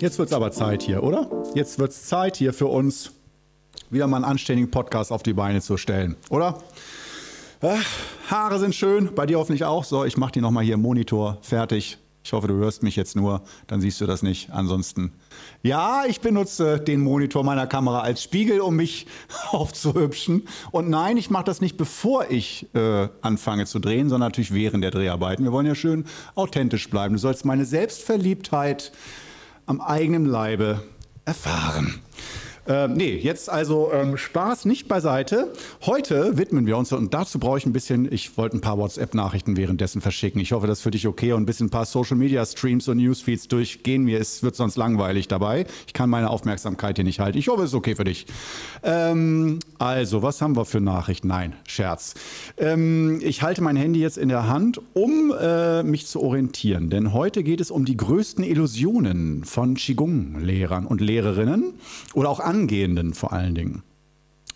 Jetzt wird's aber Zeit hier, oder? Jetzt wird's Zeit hier für uns, wieder mal einen anständigen Podcast auf die Beine zu stellen, oder? Ach, Haare sind schön, bei dir hoffentlich auch. So, ich mach die nochmal hier im Monitor fertig. Ich hoffe, du hörst mich jetzt nur, dann siehst du das nicht. Ansonsten, ja, ich benutze den Monitor meiner Kamera als Spiegel, um mich aufzuhübschen. Und nein, ich mache das nicht, bevor ich äh, anfange zu drehen, sondern natürlich während der Dreharbeiten. Wir wollen ja schön authentisch bleiben. Du sollst meine Selbstverliebtheit am eigenen Leibe erfahren. Ähm, nee, jetzt also ähm, Spaß nicht beiseite. Heute widmen wir uns, und dazu brauche ich ein bisschen, ich wollte ein paar WhatsApp-Nachrichten währenddessen verschicken. Ich hoffe, das ist für dich okay und ein bisschen ein paar Social-Media-Streams und Newsfeeds durchgehen. Mir es wird sonst langweilig dabei. Ich kann meine Aufmerksamkeit hier nicht halten. Ich hoffe, es ist okay für dich. Ähm, also, was haben wir für Nachrichten? Nein, Scherz. Ähm, ich halte mein Handy jetzt in der Hand, um äh, mich zu orientieren. Denn heute geht es um die größten Illusionen von Qigong-Lehrern und Lehrerinnen oder auch Angehenden vor allen Dingen.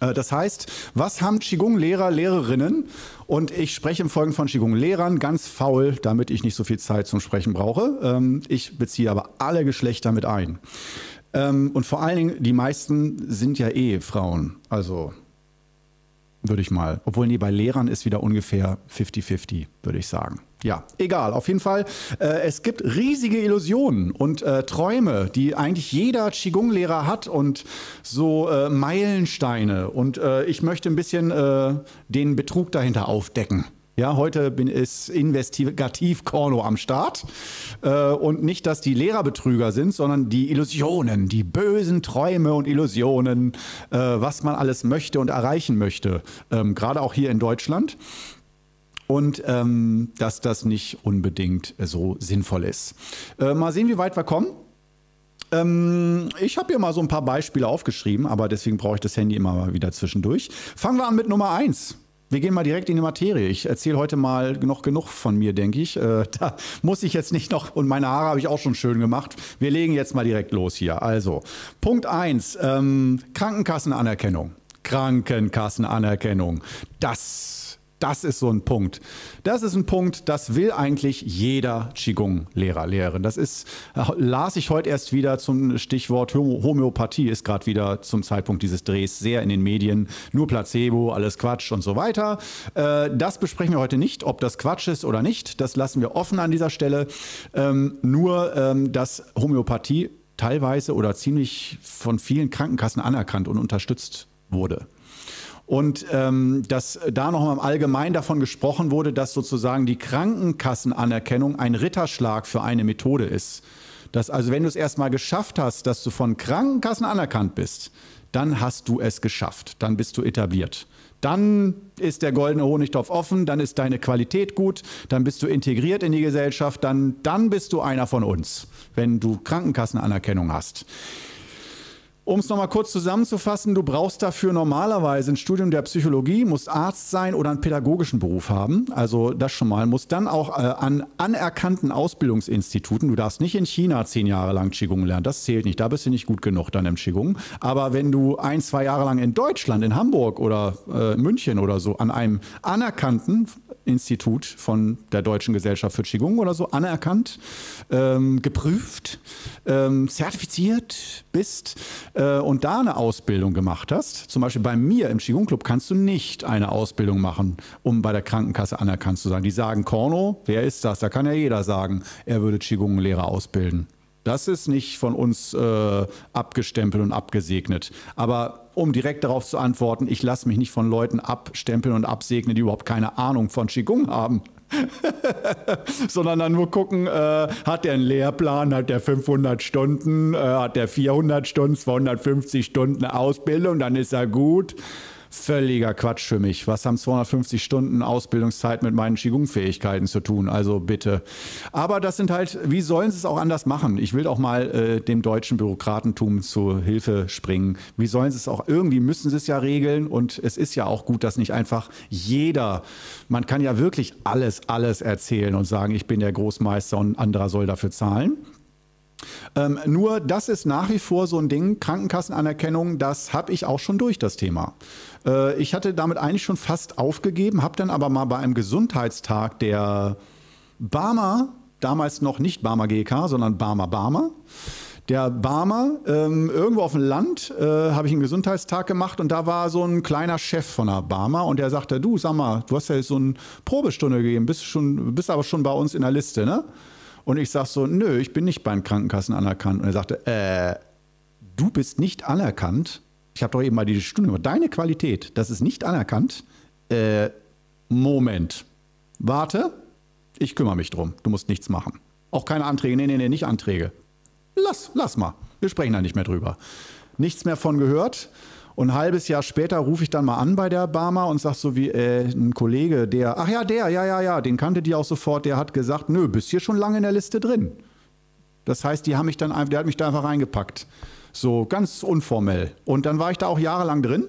Äh, das heißt, was haben Qigong-Lehrer, Lehrerinnen? Und ich spreche im Folgen von Qigong-Lehrern ganz faul, damit ich nicht so viel Zeit zum Sprechen brauche. Ähm, ich beziehe aber alle Geschlechter mit ein. Ähm, und vor allen Dingen, die meisten sind ja eh Frauen. Also würde ich mal. Obwohl, nee, bei Lehrern ist wieder ungefähr 50-50, würde ich sagen. Ja, egal. Auf jeden Fall, äh, es gibt riesige Illusionen und äh, Träume, die eigentlich jeder Qigong-Lehrer hat und so äh, Meilensteine. Und äh, ich möchte ein bisschen äh, den Betrug dahinter aufdecken. Ja, heute bin, ist Investigativ Korno am Start. Äh, und nicht, dass die Lehrer Betrüger sind, sondern die Illusionen, die bösen Träume und Illusionen, äh, was man alles möchte und erreichen möchte. Ähm, Gerade auch hier in Deutschland. Und ähm, dass das nicht unbedingt so sinnvoll ist. Äh, mal sehen, wie weit wir kommen. Ähm, ich habe hier mal so ein paar Beispiele aufgeschrieben, aber deswegen brauche ich das Handy immer mal wieder zwischendurch. Fangen wir an mit Nummer 1. Wir gehen mal direkt in die Materie. Ich erzähle heute mal noch genug von mir, denke ich. Äh, da muss ich jetzt nicht noch, und meine Haare habe ich auch schon schön gemacht. Wir legen jetzt mal direkt los hier. Also, Punkt 1, ähm, Krankenkassenanerkennung. Krankenkassenanerkennung. Das das ist so ein Punkt. Das ist ein Punkt, das will eigentlich jeder Qigong-Lehrer, Lehrerin. Das ist, äh, las ich heute erst wieder zum Stichwort Homöopathie, ist gerade wieder zum Zeitpunkt dieses Drehs sehr in den Medien. Nur Placebo, alles Quatsch und so weiter. Äh, das besprechen wir heute nicht, ob das Quatsch ist oder nicht. Das lassen wir offen an dieser Stelle. Ähm, nur, ähm, dass Homöopathie teilweise oder ziemlich von vielen Krankenkassen anerkannt und unterstützt wurde. Und ähm, dass da noch mal allgemein davon gesprochen wurde, dass sozusagen die Krankenkassenanerkennung ein Ritterschlag für eine Methode ist. Dass also, wenn du es erstmal geschafft hast, dass du von Krankenkassen anerkannt bist, dann hast du es geschafft, dann bist du etabliert. Dann ist der goldene Honigtopf offen, dann ist deine Qualität gut, dann bist du integriert in die Gesellschaft, dann, dann bist du einer von uns, wenn du Krankenkassenanerkennung hast. Um es nochmal kurz zusammenzufassen, du brauchst dafür normalerweise ein Studium der Psychologie, musst Arzt sein oder einen pädagogischen Beruf haben. Also das schon mal. Musst dann auch äh, an anerkannten Ausbildungsinstituten, du darfst nicht in China zehn Jahre lang Qigong lernen, das zählt nicht, da bist du nicht gut genug dann im Qigong. Aber wenn du ein, zwei Jahre lang in Deutschland, in Hamburg oder äh, München oder so an einem anerkannten Institut von der Deutschen Gesellschaft für Qigong oder so anerkannt, ähm, geprüft, ähm, zertifiziert bist äh, und da eine Ausbildung gemacht hast, zum Beispiel bei mir im Qigong Club kannst du nicht eine Ausbildung machen, um bei der Krankenkasse anerkannt zu sein. Die sagen, Korno, wer ist das? Da kann ja jeder sagen, er würde Qigong-Lehrer ausbilden. Das ist nicht von uns äh, abgestempelt und abgesegnet. Aber um direkt darauf zu antworten, ich lasse mich nicht von Leuten abstempeln und absegnen, die überhaupt keine Ahnung von Qigong haben. sondern dann nur gucken, äh, hat der einen Lehrplan, hat der 500 Stunden, äh, hat der 400 Stunden, 250 Stunden Ausbildung, dann ist er gut völliger Quatsch für mich. Was haben 250 Stunden Ausbildungszeit mit meinen Qigong-Fähigkeiten zu tun? Also bitte. Aber das sind halt, wie sollen sie es auch anders machen? Ich will auch mal äh, dem deutschen Bürokratentum zu Hilfe springen. Wie sollen sie es auch, irgendwie müssen sie es ja regeln und es ist ja auch gut, dass nicht einfach jeder, man kann ja wirklich alles, alles erzählen und sagen, ich bin der Großmeister und ein anderer soll dafür zahlen. Ähm, nur das ist nach wie vor so ein Ding, Krankenkassenanerkennung, das habe ich auch schon durch, das Thema. Äh, ich hatte damit eigentlich schon fast aufgegeben, habe dann aber mal bei einem Gesundheitstag der Barmer damals noch nicht Barmer GK, sondern Barmer Barmer. Der Barmer, ähm, irgendwo auf dem Land, äh, habe ich einen Gesundheitstag gemacht und da war so ein kleiner Chef von der Barmer und der sagte, du, sag mal, du hast ja jetzt so eine Probestunde gegeben, bist, schon, bist aber schon bei uns in der Liste, ne? Und ich sag so, nö, ich bin nicht beim Krankenkassen anerkannt. Und er sagte, äh, du bist nicht anerkannt? Ich habe doch eben mal die Stunde gemacht. Deine Qualität, das ist nicht anerkannt? Äh, Moment. Warte, ich kümmere mich drum. Du musst nichts machen. Auch keine Anträge. Nee, nee, nee, nicht Anträge lass, lass mal. Wir sprechen da nicht mehr drüber. Nichts mehr von gehört. Und ein halbes Jahr später rufe ich dann mal an bei der Barmer und sage so wie äh, ein Kollege, der, ach ja, der, ja, ja, ja, den kannte die auch sofort, der hat gesagt, nö, bist hier schon lange in der Liste drin. Das heißt, die haben mich dann, der hat mich da einfach reingepackt. So ganz unformell. Und dann war ich da auch jahrelang drin.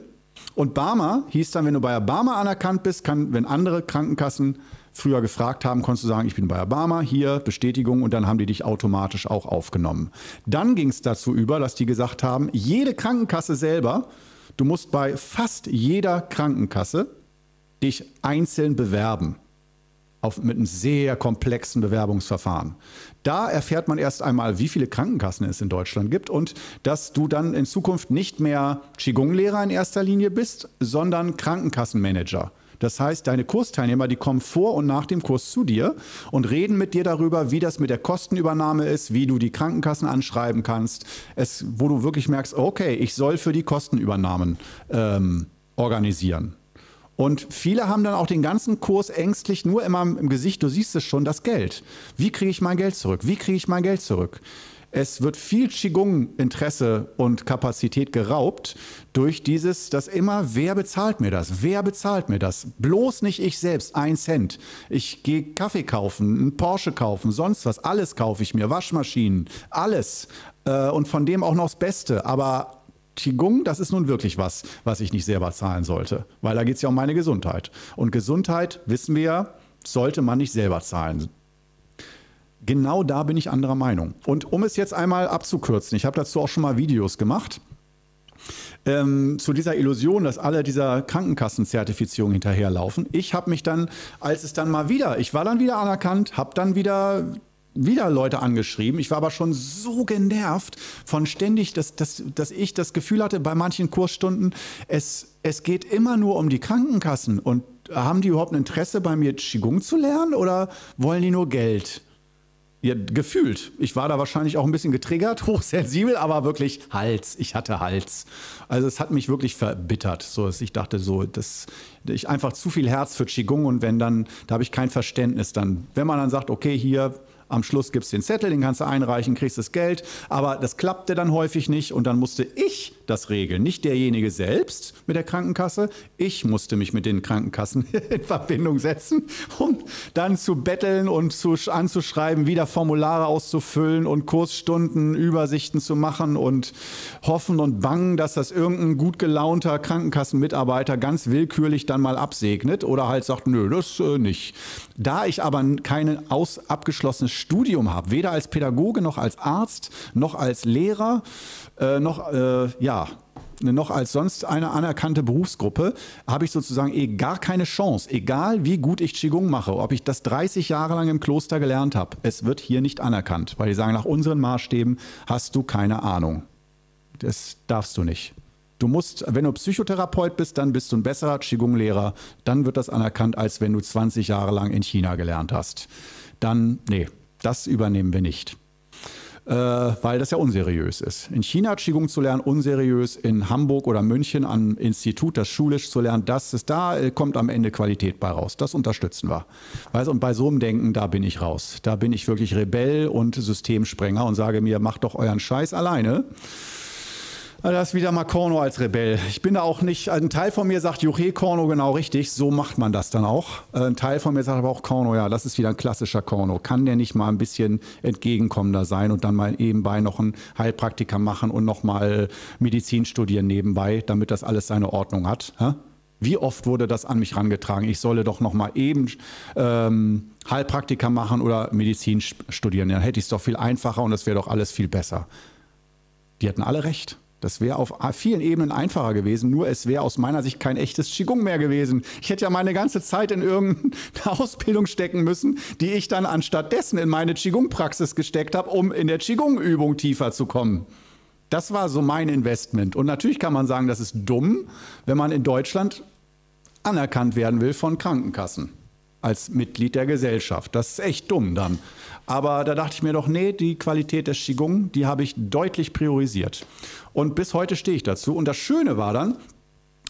Und Barmer hieß dann, wenn du bei Barmer anerkannt bist, kann, wenn andere Krankenkassen früher gefragt haben, konntest du sagen, ich bin bei Obama, hier Bestätigung und dann haben die dich automatisch auch aufgenommen. Dann ging es dazu über, dass die gesagt haben, jede Krankenkasse selber, du musst bei fast jeder Krankenkasse dich einzeln bewerben. Auf, mit einem sehr komplexen Bewerbungsverfahren. Da erfährt man erst einmal, wie viele Krankenkassen es in Deutschland gibt und dass du dann in Zukunft nicht mehr Qigong-Lehrer in erster Linie bist, sondern Krankenkassenmanager. Das heißt, deine Kursteilnehmer, die kommen vor und nach dem Kurs zu dir und reden mit dir darüber, wie das mit der Kostenübernahme ist, wie du die Krankenkassen anschreiben kannst, es, wo du wirklich merkst, okay, ich soll für die Kostenübernahmen ähm, organisieren. Und viele haben dann auch den ganzen Kurs ängstlich nur immer im Gesicht, du siehst es schon, das Geld. Wie kriege ich mein Geld zurück? Wie kriege ich mein Geld zurück? Es wird viel Qigong-Interesse und Kapazität geraubt durch dieses, dass immer, wer bezahlt mir das? Wer bezahlt mir das? Bloß nicht ich selbst, ein Cent. Ich gehe Kaffee kaufen, einen Porsche kaufen, sonst was. Alles kaufe ich mir, Waschmaschinen, alles. Äh, und von dem auch noch das Beste. Aber Qigong, das ist nun wirklich was, was ich nicht selber zahlen sollte, weil da geht es ja um meine Gesundheit. Und Gesundheit, wissen wir ja, sollte man nicht selber zahlen. Genau da bin ich anderer Meinung. Und um es jetzt einmal abzukürzen, ich habe dazu auch schon mal Videos gemacht. Ähm, zu dieser Illusion, dass alle dieser Krankenkassenzertifizierung hinterherlaufen. Ich habe mich dann, als es dann mal wieder, ich war dann wieder anerkannt, habe dann wieder wieder Leute angeschrieben. Ich war aber schon so genervt von ständig, dass, dass, dass ich das Gefühl hatte, bei manchen Kursstunden, es, es geht immer nur um die Krankenkassen. Und haben die überhaupt ein Interesse, bei mir Qigong zu lernen oder wollen die nur Geld? Ja, gefühlt. Ich war da wahrscheinlich auch ein bisschen getriggert, hochsensibel, aber wirklich Hals. Ich hatte Hals. Also es hat mich wirklich verbittert. So, ich dachte so, dass ich einfach zu viel Herz für Qigong und wenn dann, da habe ich kein Verständnis dann. Wenn man dann sagt, okay, hier, am Schluss gibt es den Zettel, den kannst du einreichen, kriegst das Geld. Aber das klappte dann häufig nicht und dann musste ich das regeln. Nicht derjenige selbst mit der Krankenkasse. Ich musste mich mit den Krankenkassen in Verbindung setzen, um dann zu betteln und zu, anzuschreiben, wieder Formulare auszufüllen und Kursstunden, Übersichten zu machen und hoffen und bangen, dass das irgendein gut gelaunter Krankenkassenmitarbeiter ganz willkürlich dann mal absegnet oder halt sagt, nö, das äh, nicht. Da ich aber kein aus, abgeschlossenes Studium habe, weder als Pädagoge noch als Arzt noch als Lehrer, äh, noch, äh, ja, noch als sonst eine anerkannte Berufsgruppe, habe ich sozusagen eh gar keine Chance, egal wie gut ich Qigong mache, ob ich das 30 Jahre lang im Kloster gelernt habe. Es wird hier nicht anerkannt, weil die sagen, nach unseren Maßstäben hast du keine Ahnung. Das darfst du nicht. Du musst, wenn du Psychotherapeut bist, dann bist du ein besserer Qigong-Lehrer. Dann wird das anerkannt, als wenn du 20 Jahre lang in China gelernt hast. Dann, nee, das übernehmen wir nicht. Äh, weil das ja unseriös ist. In China Qigong zu lernen, unseriös. In Hamburg oder München am Institut das schulisch zu lernen, das ist da, äh, kommt am Ende Qualität bei raus. Das unterstützen wir. Weißt, und bei so einem Denken, da bin ich raus. Da bin ich wirklich Rebell und Systemsprenger und sage mir, macht doch euren Scheiß alleine. Da ist wieder mal Korno als Rebell. Ich bin da auch nicht, ein Teil von mir sagt, Juche Korno genau richtig, so macht man das dann auch. Ein Teil von mir sagt aber auch Korno, ja, das ist wieder ein klassischer Korno. Kann der nicht mal ein bisschen entgegenkommender sein und dann mal nebenbei noch einen Heilpraktiker machen und noch mal Medizin studieren nebenbei, damit das alles seine Ordnung hat? Wie oft wurde das an mich rangetragen? Ich solle doch noch mal eben ähm, Heilpraktiker machen oder Medizin studieren. Dann hätte ich es doch viel einfacher und das wäre doch alles viel besser. Die hatten alle recht. Das wäre auf vielen Ebenen einfacher gewesen, nur es wäre aus meiner Sicht kein echtes Qigong mehr gewesen. Ich hätte ja meine ganze Zeit in irgendeine Ausbildung stecken müssen, die ich dann anstattdessen in meine Qigong-Praxis gesteckt habe, um in der Qigong-Übung tiefer zu kommen. Das war so mein Investment. Und natürlich kann man sagen, das ist dumm, wenn man in Deutschland anerkannt werden will von Krankenkassen als Mitglied der Gesellschaft. Das ist echt dumm dann. Aber da dachte ich mir doch, nee, die Qualität des Qigong, die habe ich deutlich priorisiert. Und bis heute stehe ich dazu. Und das Schöne war dann,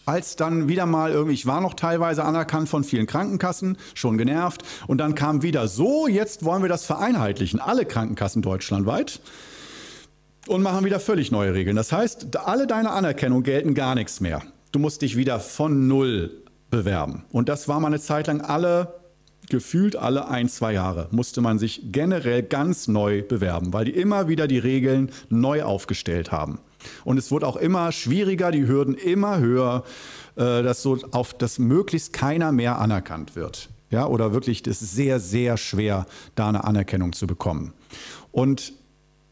als dann wieder mal irgendwie, ich war noch teilweise anerkannt von vielen Krankenkassen, schon genervt. Und dann kam wieder so, jetzt wollen wir das vereinheitlichen, alle Krankenkassen deutschlandweit. Und machen wieder völlig neue Regeln. Das heißt, alle deine Anerkennung gelten gar nichts mehr. Du musst dich wieder von Null bewerben. Und das war mal eine Zeit lang alle gefühlt alle ein, zwei Jahre musste man sich generell ganz neu bewerben, weil die immer wieder die Regeln neu aufgestellt haben. Und es wurde auch immer schwieriger, die Hürden immer höher, äh, dass so auf das möglichst keiner mehr anerkannt wird. Ja, oder wirklich, das ist sehr, sehr schwer, da eine Anerkennung zu bekommen. Und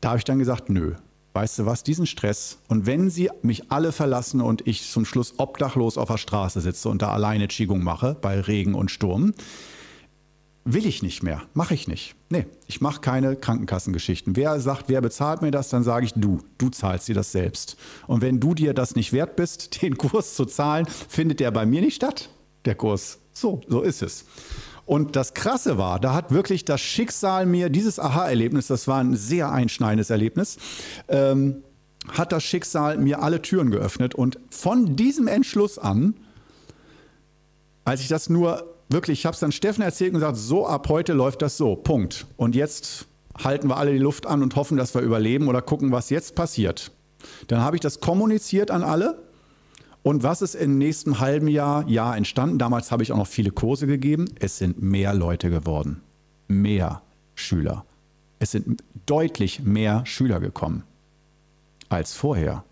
da habe ich dann gesagt, nö, weißt du was, diesen Stress und wenn sie mich alle verlassen und ich zum Schluss obdachlos auf der Straße sitze und da alleine Qigong mache bei Regen und Sturm, will ich nicht mehr, mache ich nicht. Nee, ich mache keine Krankenkassengeschichten. Wer sagt, wer bezahlt mir das, dann sage ich du. Du zahlst dir das selbst. Und wenn du dir das nicht wert bist, den Kurs zu zahlen, findet der bei mir nicht statt, der Kurs. So, so ist es. Und das Krasse war, da hat wirklich das Schicksal mir dieses Aha-Erlebnis, das war ein sehr einschneidendes Erlebnis, ähm, hat das Schicksal mir alle Türen geöffnet. Und von diesem Entschluss an, als ich das nur wirklich, ich habe es dann Steffen erzählt und gesagt, so ab heute läuft das so, Punkt. Und jetzt halten wir alle die Luft an und hoffen, dass wir überleben oder gucken, was jetzt passiert. Dann habe ich das kommuniziert an alle. Und was ist im nächsten halben Jahr, Jahr entstanden? Damals habe ich auch noch viele Kurse gegeben. Es sind mehr Leute geworden. Mehr Schüler. Es sind deutlich mehr Schüler gekommen als vorher.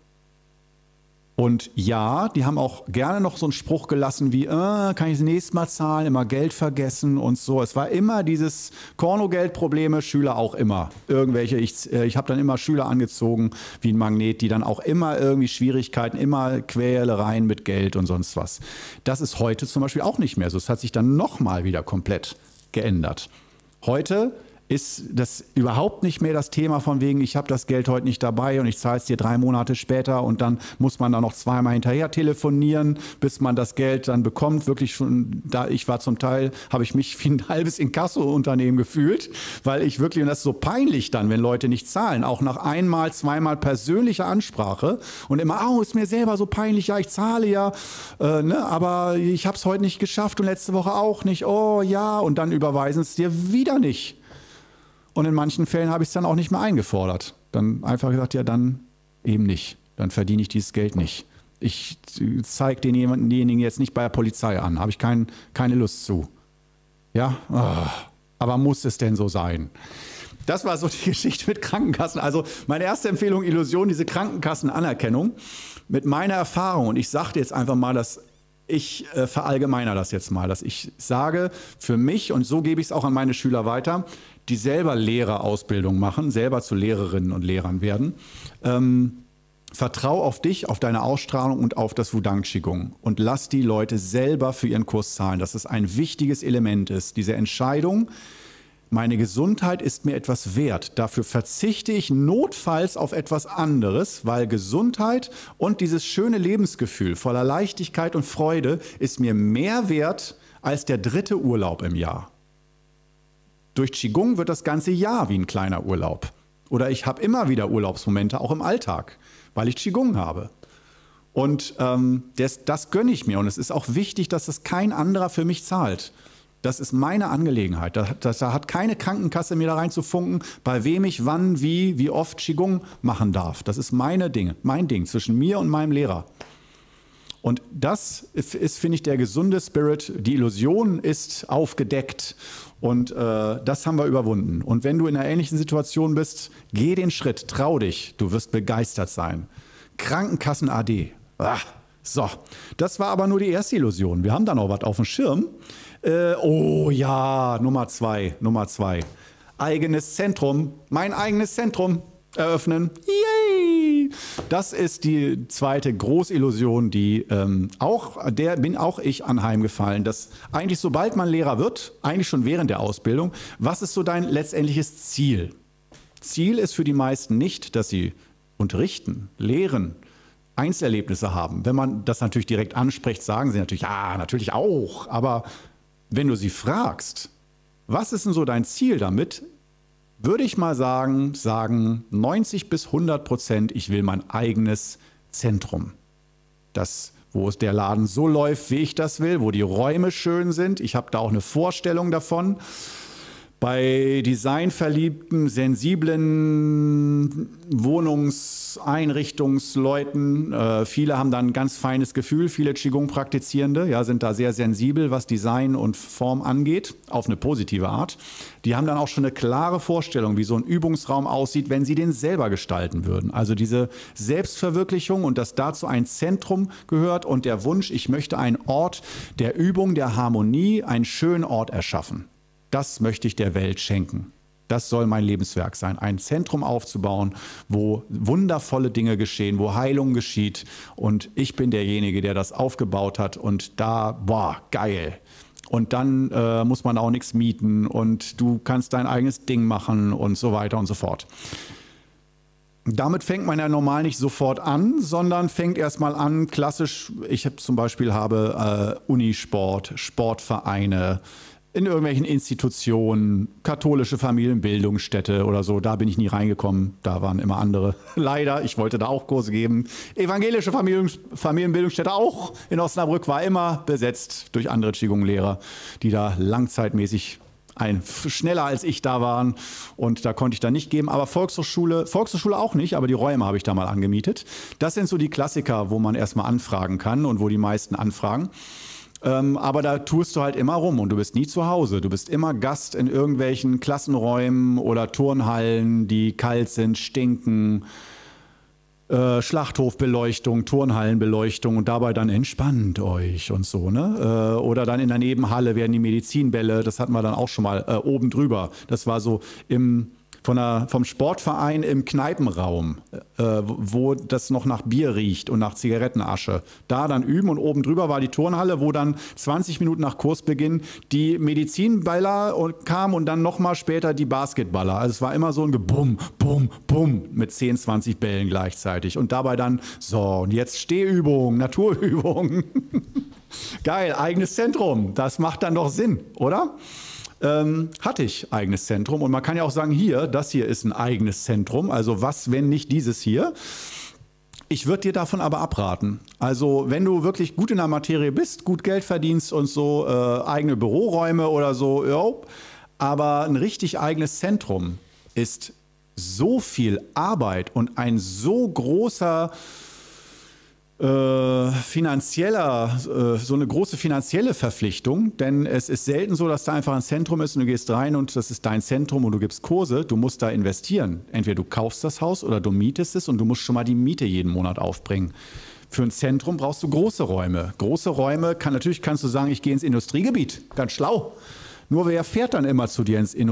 Und ja, die haben auch gerne noch so einen Spruch gelassen wie, äh, kann ich das nächste Mal zahlen, immer Geld vergessen und so. Es war immer dieses Korno-Geld-Probleme, Schüler auch immer. Irgendwelche, ich, äh, ich habe dann immer Schüler angezogen wie ein Magnet, die dann auch immer irgendwie Schwierigkeiten, immer Quälereien mit Geld und sonst was. Das ist heute zum Beispiel auch nicht mehr so. Es hat sich dann nochmal wieder komplett geändert. Heute ist das überhaupt nicht mehr das Thema von wegen, ich habe das Geld heute nicht dabei und ich zahle es dir drei Monate später und dann muss man da noch zweimal hinterher telefonieren, bis man das Geld dann bekommt. Wirklich schon, da ich war zum Teil, habe ich mich wie ein halbes Inkasso-Unternehmen gefühlt, weil ich wirklich, und das ist so peinlich dann, wenn Leute nicht zahlen, auch nach einmal, zweimal persönlicher Ansprache und immer, oh, ist mir selber so peinlich, ja, ich zahle ja, äh, ne, aber ich habe es heute nicht geschafft und letzte Woche auch nicht, oh ja, und dann überweisen es dir wieder nicht. Und in manchen Fällen habe ich es dann auch nicht mehr eingefordert. Dann einfach gesagt, ja, dann eben nicht. Dann verdiene ich dieses Geld nicht. Ich zeige denjenigen jetzt nicht bei der Polizei an. Habe ich kein, keine Lust zu. Ja, oh. aber muss es denn so sein? Das war so die Geschichte mit Krankenkassen. Also meine erste Empfehlung, Illusion, diese Krankenkassenanerkennung. Mit meiner Erfahrung, und ich sagte jetzt einfach mal, dass ich äh, verallgemeiner das jetzt mal, dass ich sage, für mich, und so gebe ich es auch an meine Schüler weiter, die selber Lehrerausbildung machen, selber zu Lehrerinnen und Lehrern werden. Ähm, vertrau auf dich, auf deine Ausstrahlung und auf das Wudang Qigong und lass die Leute selber für ihren Kurs zahlen, dass es ein wichtiges Element ist. Diese Entscheidung, meine Gesundheit ist mir etwas wert. Dafür verzichte ich notfalls auf etwas anderes, weil Gesundheit und dieses schöne Lebensgefühl voller Leichtigkeit und Freude ist mir mehr wert als der dritte Urlaub im Jahr. Durch Qigong wird das ganze Jahr wie ein kleiner Urlaub. Oder ich habe immer wieder Urlaubsmomente, auch im Alltag, weil ich Qigong habe. Und ähm, das, das gönne ich mir. Und es ist auch wichtig, dass das kein anderer für mich zahlt. Das ist meine Angelegenheit. Da, das, da hat keine Krankenkasse mir da reinzufunken, bei wem ich wann, wie, wie oft Qigong machen darf. Das ist meine Dinge, mein Ding zwischen mir und meinem Lehrer. Und das ist, finde ich, der gesunde Spirit. Die Illusion ist aufgedeckt und äh, das haben wir überwunden. Und wenn du in einer ähnlichen Situation bist, geh den Schritt, trau dich, du wirst begeistert sein. Krankenkassen AD. Ah, so, das war aber nur die erste Illusion. Wir haben da noch was auf dem Schirm. Äh, oh ja, Nummer zwei, Nummer zwei. Eigenes Zentrum, mein eigenes Zentrum eröffnen. Yay! Das ist die zweite Großillusion, die ähm, auch, der bin auch ich anheimgefallen, dass eigentlich sobald man Lehrer wird, eigentlich schon während der Ausbildung, was ist so dein letztendliches Ziel? Ziel ist für die meisten nicht, dass sie unterrichten, lehren, Einzelerlebnisse haben. Wenn man das natürlich direkt anspricht, sagen sie natürlich, ja, natürlich auch. Aber wenn du sie fragst, was ist denn so dein Ziel damit? Würde ich mal sagen, sagen 90 bis 100 Prozent, ich will mein eigenes Zentrum. Das, wo es der Laden so läuft, wie ich das will, wo die Räume schön sind. Ich habe da auch eine Vorstellung davon. Bei designverliebten, sensiblen Wohnungseinrichtungsleuten, äh, viele haben dann ein ganz feines Gefühl, viele Qigong-Praktizierende ja, sind da sehr sensibel, was Design und Form angeht, auf eine positive Art. Die haben dann auch schon eine klare Vorstellung, wie so ein Übungsraum aussieht, wenn sie den selber gestalten würden. Also diese Selbstverwirklichung und dass dazu ein Zentrum gehört und der Wunsch, ich möchte einen Ort der Übung, der Harmonie, einen schönen Ort erschaffen. Das möchte ich der Welt schenken. Das soll mein Lebenswerk sein, ein Zentrum aufzubauen, wo wundervolle Dinge geschehen, wo Heilung geschieht. Und ich bin derjenige, der das aufgebaut hat. Und da, boah, geil. Und dann äh, muss man auch nichts mieten und du kannst dein eigenes Ding machen und so weiter und so fort. Damit fängt man ja normal nicht sofort an, sondern fängt erstmal an, klassisch, ich hab zum Beispiel habe äh, Unisport, Sportvereine, in irgendwelchen Institutionen, katholische Familienbildungsstätte oder so, da bin ich nie reingekommen. Da waren immer andere. Leider, ich wollte da auch Kurse geben. Evangelische Familien, Familienbildungsstätte auch in Osnabrück war immer besetzt durch andere Qigong-Lehrer, die da langzeitmäßig ein, schneller als ich da waren und da konnte ich da nicht geben. Aber Volkshochschule, Volkshochschule auch nicht, aber die Räume habe ich da mal angemietet. Das sind so die Klassiker, wo man erstmal anfragen kann und wo die meisten anfragen. Ähm, aber da tust du halt immer rum und du bist nie zu Hause. Du bist immer Gast in irgendwelchen Klassenräumen oder Turnhallen, die kalt sind, stinken. Äh, Schlachthofbeleuchtung, Turnhallenbeleuchtung und dabei dann entspannt euch und so, ne? Äh, oder dann in der Nebenhalle werden die Medizinbälle, das hatten wir dann auch schon mal äh, oben drüber. Das war so im von der, vom Sportverein im Kneipenraum, äh, wo das noch nach Bier riecht und nach Zigarettenasche. Da dann üben und oben drüber war die Turnhalle, wo dann 20 Minuten nach Kursbeginn die Medizinballer kamen und dann nochmal später die Basketballer. Also es war immer so ein Gebum, Bum, Bum mit 10, 20 Bällen gleichzeitig. Und dabei dann, so, und jetzt Stehübung, Naturübung. Geil, eigenes Zentrum. Das macht dann doch Sinn, oder? Ähm, hatte ich eigenes Zentrum. Und man kann ja auch sagen, hier, das hier ist ein eigenes Zentrum. Also was, wenn nicht dieses hier? Ich würde dir davon aber abraten. Also wenn du wirklich gut in der Materie bist, gut Geld verdienst und so äh, eigene Büroräume oder so, ja, aber ein richtig eigenes Zentrum ist so viel Arbeit und ein so großer äh, finanzieller, äh, so eine große finanzielle Verpflichtung, denn es ist selten so, dass da einfach ein Zentrum ist und du gehst rein und das ist dein Zentrum und du gibst Kurse. Du musst da investieren. Entweder du kaufst das Haus oder du mietest es und du musst schon mal die Miete jeden Monat aufbringen. Für ein Zentrum brauchst du große Räume. Große Räume kann natürlich kannst du sagen, ich gehe ins Industriegebiet, ganz schlau. Nur wer fährt dann immer zu dir ins, in,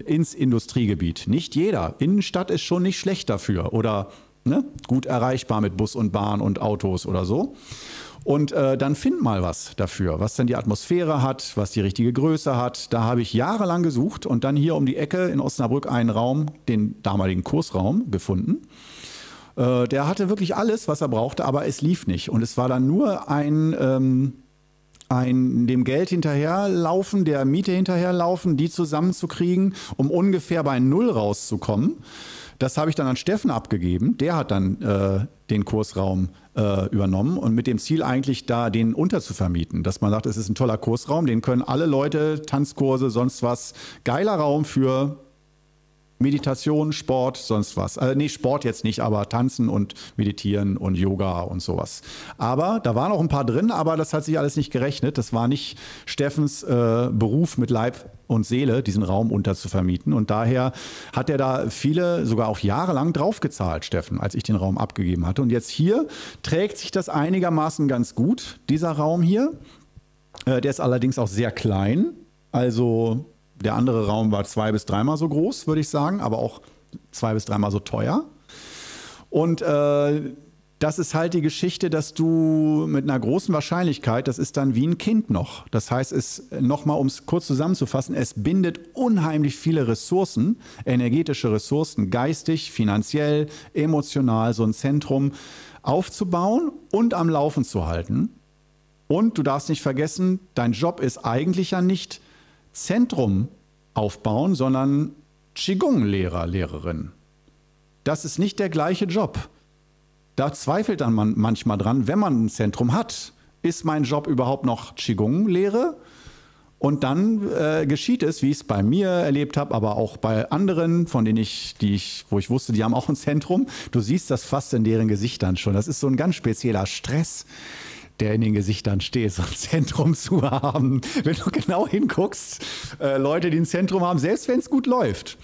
ins Industriegebiet? Nicht jeder. Innenstadt ist schon nicht schlecht dafür. Oder ne? gut erreichbar mit Bus und Bahn und Autos oder so. Und äh, dann find mal was dafür, was dann die Atmosphäre hat, was die richtige Größe hat. Da habe ich jahrelang gesucht und dann hier um die Ecke in Osnabrück einen Raum, den damaligen Kursraum, gefunden. Äh, der hatte wirklich alles, was er brauchte, aber es lief nicht. Und es war dann nur ein, ähm, ein dem Geld hinterherlaufen, der Miete hinterherlaufen, die zusammenzukriegen, um ungefähr bei Null rauszukommen. Das habe ich dann an Steffen abgegeben. Der hat dann äh, den Kursraum äh, übernommen und mit dem Ziel eigentlich da den unterzuvermieten, dass man sagt, es ist ein toller Kursraum, den können alle Leute, Tanzkurse, sonst was, geiler Raum für Meditation, Sport, sonst was. Also nee, Sport jetzt nicht, aber Tanzen und Meditieren und Yoga und sowas. Aber da waren auch ein paar drin, aber das hat sich alles nicht gerechnet. Das war nicht Steffens äh, Beruf mit Leib und Seele, diesen Raum unterzuvermieten. Und daher hat er da viele, sogar auch jahrelang draufgezahlt, Steffen, als ich den Raum abgegeben hatte. Und jetzt hier trägt sich das einigermaßen ganz gut, dieser Raum hier. Äh, der ist allerdings auch sehr klein. Also der andere Raum war zwei bis dreimal so groß, würde ich sagen, aber auch zwei bis dreimal so teuer. Und äh, das ist halt die Geschichte, dass du mit einer großen Wahrscheinlichkeit, das ist dann wie ein Kind noch. Das heißt, es nochmal, um es kurz zusammenzufassen, es bindet unheimlich viele Ressourcen, energetische Ressourcen, geistig, finanziell, emotional, so ein Zentrum aufzubauen und am Laufen zu halten. Und du darfst nicht vergessen, dein Job ist eigentlich ja nicht Zentrum aufbauen, sondern Qigong-Lehrer, Lehrerin. Das ist nicht der gleiche Job. Da zweifelt dann man manchmal dran, wenn man ein Zentrum hat, ist mein Job überhaupt noch Qigong-Lehre? Und dann äh, geschieht es, wie ich es bei mir erlebt habe, aber auch bei anderen, von denen ich, die ich, wo ich wusste, die haben auch ein Zentrum. Du siehst das fast in deren Gesichtern schon. Das ist so ein ganz spezieller Stress, der in den Gesichtern steht, so ein Zentrum zu haben. Wenn du genau hinguckst, äh, Leute, die ein Zentrum haben, selbst wenn es gut läuft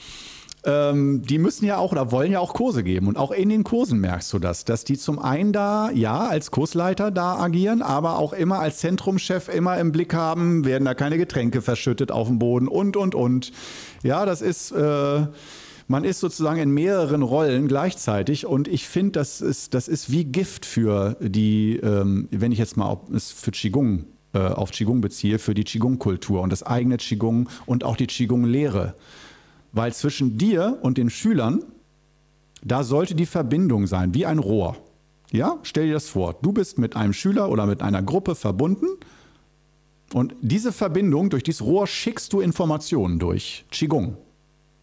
ähm, die müssen ja auch oder wollen ja auch Kurse geben. Und auch in den Kursen merkst du das, dass die zum einen da, ja, als Kursleiter da agieren, aber auch immer als Zentrumschef immer im Blick haben, werden da keine Getränke verschüttet auf dem Boden und, und, und. Ja, das ist... Äh, man ist sozusagen in mehreren Rollen gleichzeitig und ich finde, das ist, das ist wie Gift für die, ähm, wenn ich jetzt mal es für Qigong äh, auf Qigong beziehe, für die Qigong-Kultur und das eigene Qigong und auch die Qigong-Lehre. Weil zwischen dir und den Schülern, da sollte die Verbindung sein, wie ein Rohr. Ja, stell dir das vor. Du bist mit einem Schüler oder mit einer Gruppe verbunden und diese Verbindung, durch dieses Rohr schickst du Informationen durch. Qigong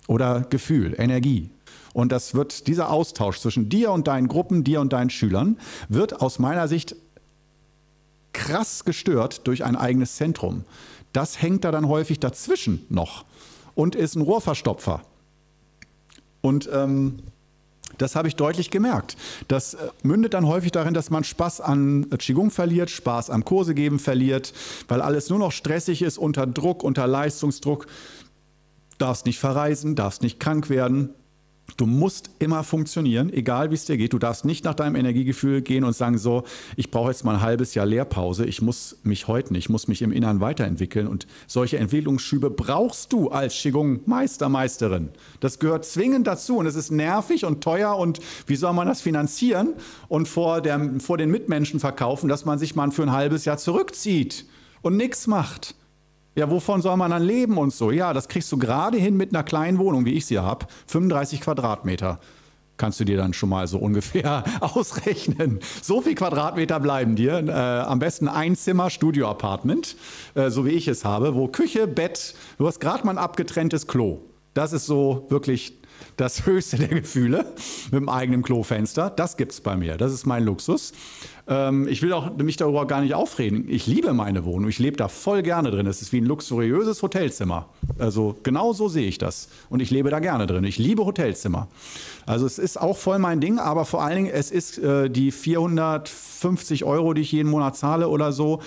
oder Gefühl, Energie. Und das wird, dieser Austausch zwischen dir und deinen Gruppen, dir und deinen Schülern, wird aus meiner Sicht krass gestört durch ein eigenes Zentrum. Das hängt da dann häufig dazwischen noch und ist ein Rohrverstopfer. Und ähm, das habe ich deutlich gemerkt. Das äh, mündet dann häufig darin, dass man Spaß an Qigong verliert, Spaß am Kurse geben verliert, weil alles nur noch stressig ist, unter Druck, unter Leistungsdruck. Darfst nicht verreisen, darfst nicht krank werden. Du musst immer funktionieren, egal wie es dir geht. Du darfst nicht nach deinem Energiegefühl gehen und sagen, so, ich brauche jetzt mal ein halbes Jahr Lehrpause. Ich muss mich heute nicht, ich muss mich im Inneren weiterentwickeln. Und solche Entwicklungsschübe brauchst du als Qigong-Meister, Meisterin. Das gehört zwingend dazu und es ist nervig und teuer und wie soll man das finanzieren und vor, der, vor den Mitmenschen verkaufen, dass man sich mal für ein halbes Jahr zurückzieht und nichts macht. Ja, wovon soll man dann leben und so? Ja, das kriegst du gerade hin mit einer kleinen Wohnung, wie ich sie habe. 35 Quadratmeter. Kannst du dir dann schon mal so ungefähr ausrechnen. So viel Quadratmeter bleiben dir. Äh, am besten ein Zimmer Studio-Apartment, äh, so wie ich es habe, wo Küche, Bett, du hast gerade mal ein abgetrenntes Klo. Das ist so wirklich das höchste der Gefühle mit dem eigenen Klofenster. Das gibt es bei mir. Das ist mein Luxus. Ähm, ich will auch mich darüber gar nicht aufreden. Ich liebe meine Wohnung. Ich lebe da voll gerne drin. Es ist wie ein luxuriöses Hotelzimmer. Also genau so sehe ich das. Und ich lebe da gerne drin. Ich liebe Hotelzimmer. Also es ist auch voll mein Ding, aber vor allen Dingen, es ist äh, die 450 Euro, die ich jeden Monat zahle oder so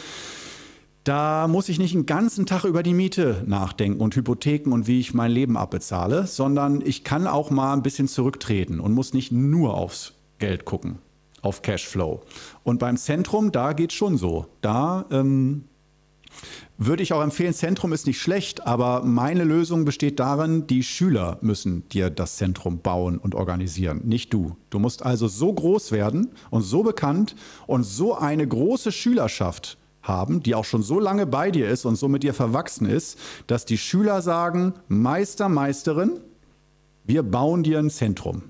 da muss ich nicht einen ganzen Tag über die Miete nachdenken und Hypotheken und wie ich mein Leben abbezahle, sondern ich kann auch mal ein bisschen zurücktreten und muss nicht nur aufs Geld gucken, auf Cashflow. Und beim Zentrum, da geht es schon so. Da ähm, würde ich auch empfehlen, Zentrum ist nicht schlecht, aber meine Lösung besteht darin, die Schüler müssen dir das Zentrum bauen und organisieren, nicht du. Du musst also so groß werden und so bekannt und so eine große Schülerschaft haben, die auch schon so lange bei dir ist und so mit dir verwachsen ist, dass die Schüler sagen, Meister, Meisterin, wir bauen dir ein Zentrum.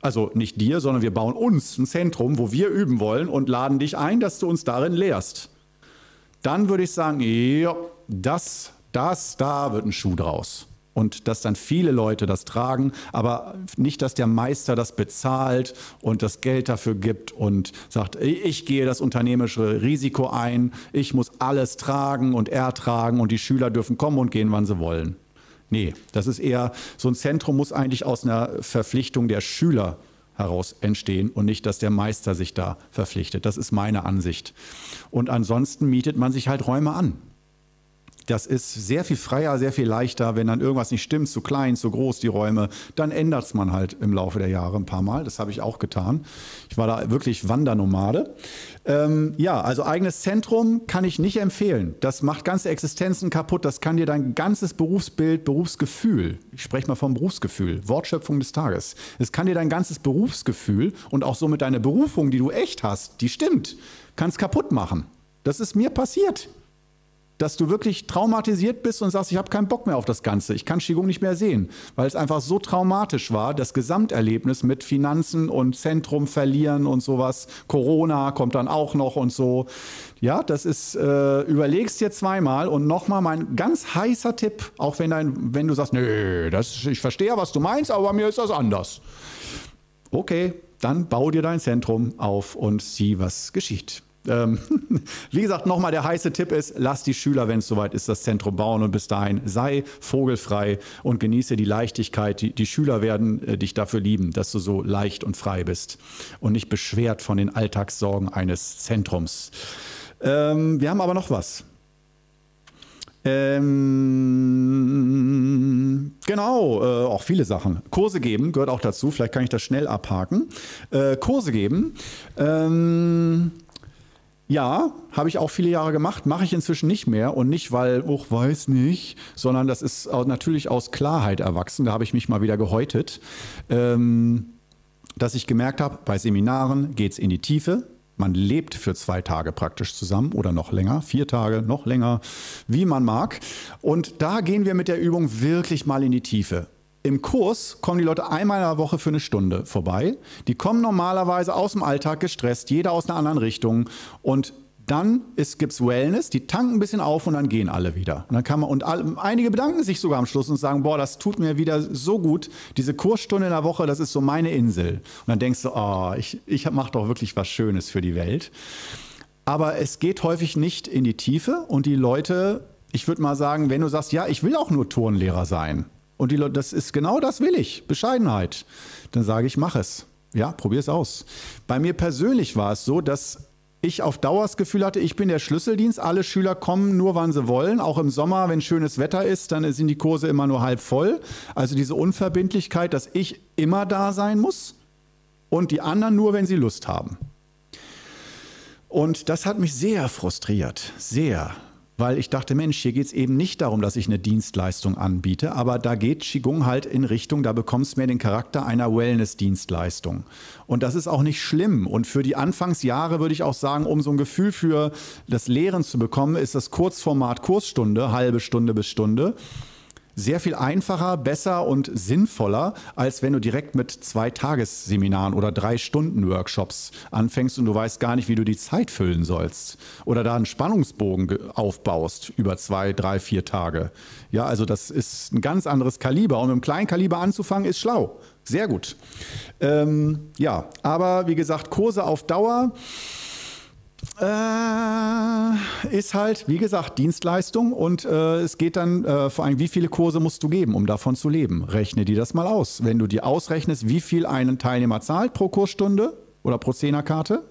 Also nicht dir, sondern wir bauen uns ein Zentrum, wo wir üben wollen und laden dich ein, dass du uns darin lehrst. Dann würde ich sagen, ja, das, das, da wird ein Schuh draus und dass dann viele Leute das tragen, aber nicht, dass der Meister das bezahlt und das Geld dafür gibt und sagt, ich gehe das unternehmerische Risiko ein, ich muss alles tragen und ertragen und die Schüler dürfen kommen und gehen, wann sie wollen. Nee, das ist eher, so ein Zentrum muss eigentlich aus einer Verpflichtung der Schüler heraus entstehen und nicht, dass der Meister sich da verpflichtet. Das ist meine Ansicht. Und ansonsten mietet man sich halt Räume an. Das ist sehr viel freier, sehr viel leichter. Wenn dann irgendwas nicht stimmt, zu klein, zu groß die Räume, dann ändert es man halt im Laufe der Jahre ein paar Mal. Das habe ich auch getan. Ich war da wirklich Wandernomade. Ähm, ja, also eigenes Zentrum kann ich nicht empfehlen. Das macht ganze Existenzen kaputt. Das kann dir dein ganzes Berufsbild, Berufsgefühl, ich spreche mal vom Berufsgefühl, Wortschöpfung des Tages. Es kann dir dein ganzes Berufsgefühl und auch somit deine Berufung, die du echt hast, die stimmt, kann es kaputt machen. Das ist mir passiert dass du wirklich traumatisiert bist und sagst, ich habe keinen Bock mehr auf das Ganze. Ich kann Qigong nicht mehr sehen, weil es einfach so traumatisch war, das Gesamterlebnis mit Finanzen und Zentrum verlieren und sowas. Corona kommt dann auch noch und so. Ja, das ist, äh, überlegst dir zweimal und nochmal mein ganz heißer Tipp, auch wenn, dein, wenn du sagst, nee, das, ich verstehe, was du meinst, aber bei mir ist das anders. Okay, dann bau dir dein Zentrum auf und sieh, was geschieht. Ähm, wie gesagt, nochmal der heiße Tipp ist, lass die Schüler, wenn es soweit ist, das Zentrum bauen und bis dahin sei vogelfrei und genieße die Leichtigkeit. Die, die Schüler werden äh, dich dafür lieben, dass du so leicht und frei bist und nicht beschwert von den Alltagssorgen eines Zentrums. Ähm, wir haben aber noch was. Ähm, genau, äh, auch viele Sachen. Kurse geben gehört auch dazu. Vielleicht kann ich das schnell abhaken. Äh, Kurse geben. Ähm, ja, habe ich auch viele Jahre gemacht, mache ich inzwischen nicht mehr und nicht, weil, ich weiß nicht, sondern das ist natürlich aus Klarheit erwachsen. Da habe ich mich mal wieder gehäutet, ähm, dass ich gemerkt habe, bei Seminaren geht es in die Tiefe. Man lebt für zwei Tage praktisch zusammen oder noch länger, vier Tage, noch länger, wie man mag. Und da gehen wir mit der Übung wirklich mal in die Tiefe. Im Kurs kommen die Leute einmal in der Woche für eine Stunde vorbei. Die kommen normalerweise aus dem Alltag gestresst, jeder aus einer anderen Richtung. Und dann gibt es Wellness, die tanken ein bisschen auf und dann gehen alle wieder. Und, dann kann man, und alle, einige bedanken sich sogar am Schluss und sagen, boah, das tut mir wieder so gut. Diese Kursstunde in der Woche, das ist so meine Insel. Und dann denkst du, oh, ich, ich mache doch wirklich was Schönes für die Welt. Aber es geht häufig nicht in die Tiefe und die Leute, ich würde mal sagen, wenn du sagst, ja, ich will auch nur Turnlehrer sein, und die Leute, das ist genau das will ich, Bescheidenheit. Dann sage ich, mach es. Ja, probier es aus. Bei mir persönlich war es so, dass ich auf Dauer das Gefühl hatte, ich bin der Schlüsseldienst. Alle Schüler kommen nur, wann sie wollen. Auch im Sommer, wenn schönes Wetter ist, dann sind die Kurse immer nur halb voll. Also diese Unverbindlichkeit, dass ich immer da sein muss und die anderen nur, wenn sie Lust haben. Und das hat mich sehr frustriert, sehr weil ich dachte, Mensch, hier geht es eben nicht darum, dass ich eine Dienstleistung anbiete, aber da geht Qigong halt in Richtung, da bekommst du mehr den Charakter einer Wellness-Dienstleistung. Und das ist auch nicht schlimm. Und für die Anfangsjahre würde ich auch sagen, um so ein Gefühl für das Lehren zu bekommen, ist das Kurzformat Kursstunde, halbe Stunde bis Stunde sehr viel einfacher, besser und sinnvoller, als wenn du direkt mit zwei Tagesseminaren oder drei Stunden Workshops anfängst und du weißt gar nicht, wie du die Zeit füllen sollst. Oder da einen Spannungsbogen aufbaust über zwei, drei, vier Tage. Ja, also das ist ein ganz anderes Kaliber. Und mit einem kleinen Kaliber anzufangen, ist schlau. Sehr gut. Ähm, ja, aber wie gesagt, Kurse auf Dauer äh, ist halt, wie gesagt, Dienstleistung und äh, es geht dann äh, vor allem, wie viele Kurse musst du geben, um davon zu leben? Rechne dir das mal aus. Wenn du dir ausrechnest, wie viel ein Teilnehmer zahlt pro Kursstunde oder pro Zehnerkarte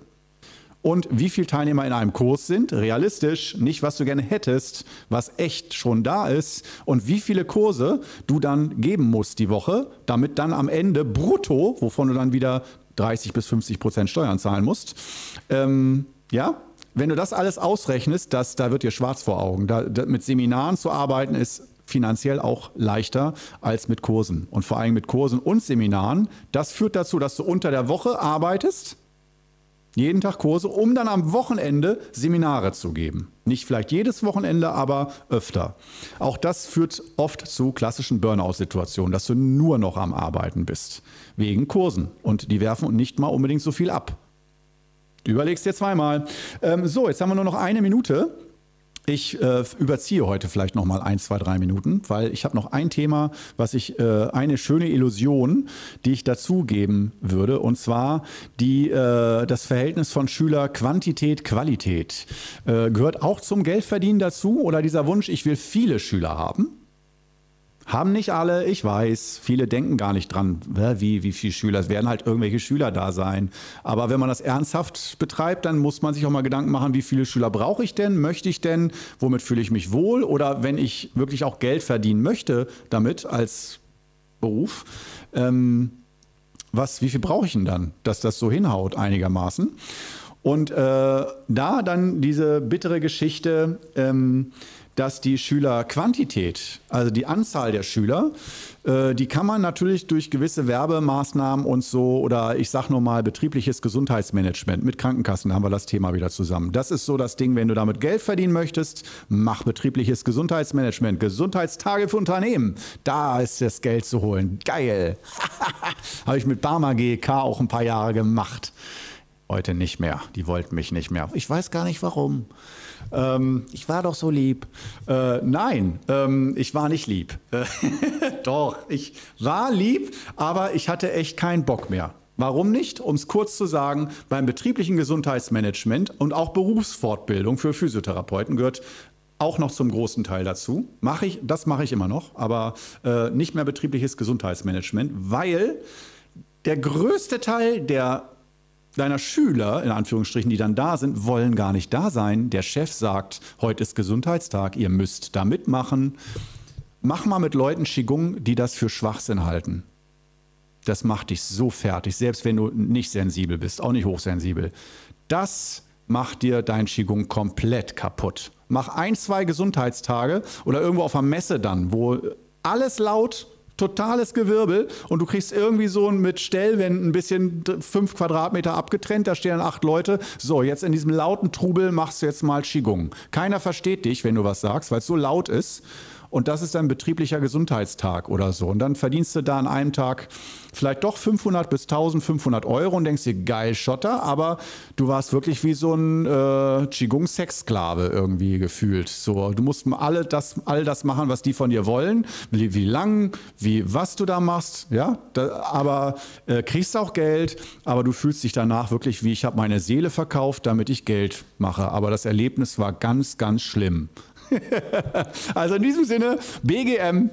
und wie viele Teilnehmer in einem Kurs sind, realistisch, nicht was du gerne hättest, was echt schon da ist und wie viele Kurse du dann geben musst die Woche, damit dann am Ende brutto, wovon du dann wieder 30 bis 50 Prozent Steuern zahlen musst, ähm, ja, wenn du das alles ausrechnest, das, da wird dir schwarz vor Augen. Da, da, mit Seminaren zu arbeiten ist finanziell auch leichter als mit Kursen. Und vor allem mit Kursen und Seminaren. Das führt dazu, dass du unter der Woche arbeitest, jeden Tag Kurse, um dann am Wochenende Seminare zu geben. Nicht vielleicht jedes Wochenende, aber öfter. Auch das führt oft zu klassischen Burnout-Situationen, dass du nur noch am Arbeiten bist. Wegen Kursen. Und die werfen nicht mal unbedingt so viel ab. Überlegst dir zweimal. Ähm, so, jetzt haben wir nur noch eine Minute. Ich äh, überziehe heute vielleicht noch mal ein, zwei, drei Minuten, weil ich habe noch ein Thema, was ich äh, eine schöne Illusion, die ich dazugeben würde, und zwar die äh, das Verhältnis von Schüler Quantität Qualität äh, gehört auch zum Geldverdienen dazu oder dieser Wunsch, ich will viele Schüler haben. Haben nicht alle, ich weiß. Viele denken gar nicht dran, wie, wie viele Schüler. Es werden halt irgendwelche Schüler da sein. Aber wenn man das ernsthaft betreibt, dann muss man sich auch mal Gedanken machen, wie viele Schüler brauche ich denn, möchte ich denn, womit fühle ich mich wohl? Oder wenn ich wirklich auch Geld verdienen möchte damit als Beruf, ähm, was, wie viel brauche ich denn dann, dass das so hinhaut einigermaßen? Und äh, da dann diese bittere Geschichte, ähm, dass die Schülerquantität, also die Anzahl der Schüler, äh, die kann man natürlich durch gewisse Werbemaßnahmen und so oder ich sage nur mal betriebliches Gesundheitsmanagement mit Krankenkassen, da haben wir das Thema wieder zusammen. Das ist so das Ding, wenn du damit Geld verdienen möchtest, mach betriebliches Gesundheitsmanagement, Gesundheitstage für Unternehmen, da ist das Geld zu holen. Geil. Habe ich mit Barmer GEK auch ein paar Jahre gemacht. Heute nicht mehr. Die wollten mich nicht mehr. Ich weiß gar nicht warum. Ähm, ich war doch so lieb. Äh, nein, ähm, ich war nicht lieb. doch, ich war lieb, aber ich hatte echt keinen Bock mehr. Warum nicht? Um es kurz zu sagen, beim betrieblichen Gesundheitsmanagement und auch Berufsfortbildung für Physiotherapeuten gehört auch noch zum großen Teil dazu. Mache ich, das mache ich immer noch, aber äh, nicht mehr betriebliches Gesundheitsmanagement, weil der größte Teil der deiner Schüler, in Anführungsstrichen, die dann da sind, wollen gar nicht da sein. Der Chef sagt, heute ist Gesundheitstag, ihr müsst da mitmachen. Mach mal mit Leuten Qigong, die das für Schwachsinn halten. Das macht dich so fertig, selbst wenn du nicht sensibel bist, auch nicht hochsensibel. Das macht dir dein Qigong komplett kaputt. Mach ein, zwei Gesundheitstage oder irgendwo auf einer Messe dann, wo alles laut totales Gewirbel und du kriegst irgendwie so mit Stellwänden ein bisschen fünf Quadratmeter abgetrennt, da stehen acht Leute. So, jetzt in diesem lauten Trubel machst du jetzt mal Qigong. Keiner versteht dich, wenn du was sagst, weil es so laut ist und das ist ein betrieblicher Gesundheitstag oder so. Und dann verdienst du da an einem Tag vielleicht doch 500 bis 1500 Euro und denkst dir, geil Schotter, aber du warst wirklich wie so ein äh, Qigong-Sexsklave irgendwie gefühlt. So, du musst alle das, all das machen, was die von dir wollen, wie, wie lang, wie was du da machst, ja, da, aber äh, kriegst auch Geld, aber du fühlst dich danach wirklich wie, ich habe meine Seele verkauft, damit ich Geld mache. Aber das Erlebnis war ganz, ganz schlimm. also in diesem Sinne, BGM,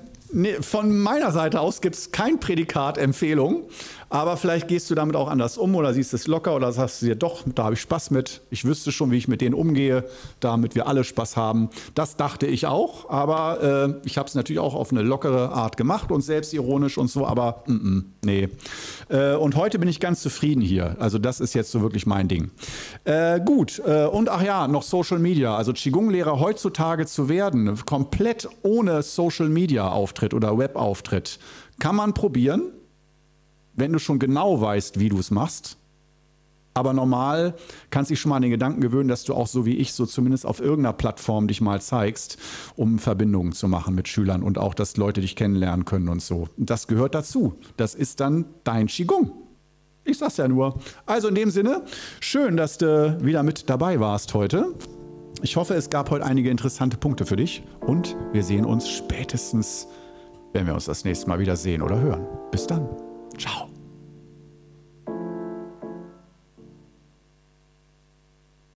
von meiner Seite aus gibt es kein Prädikat Empfehlung. Aber vielleicht gehst du damit auch anders um oder siehst es locker oder sagst du dir, doch, da habe ich Spaß mit. Ich wüsste schon, wie ich mit denen umgehe, damit wir alle Spaß haben. Das dachte ich auch, aber äh, ich habe es natürlich auch auf eine lockere Art gemacht und selbstironisch und so, aber mm -mm, nee. Äh, und heute bin ich ganz zufrieden hier. Also das ist jetzt so wirklich mein Ding. Äh, gut, äh, und ach ja, noch Social Media. Also Qigong-Lehrer heutzutage zu werden, komplett ohne Social Media Auftritt oder Web-Auftritt, kann man probieren wenn du schon genau weißt, wie du es machst. Aber normal kannst du dich schon mal an den Gedanken gewöhnen, dass du auch so wie ich so zumindest auf irgendeiner Plattform dich mal zeigst, um Verbindungen zu machen mit Schülern und auch, dass Leute dich kennenlernen können und so. das gehört dazu. Das ist dann dein Qigong. Ich sag's ja nur. Also in dem Sinne, schön, dass du wieder mit dabei warst heute. Ich hoffe, es gab heute einige interessante Punkte für dich und wir sehen uns spätestens, wenn wir uns das nächste Mal wieder sehen oder hören. Bis dann. 找。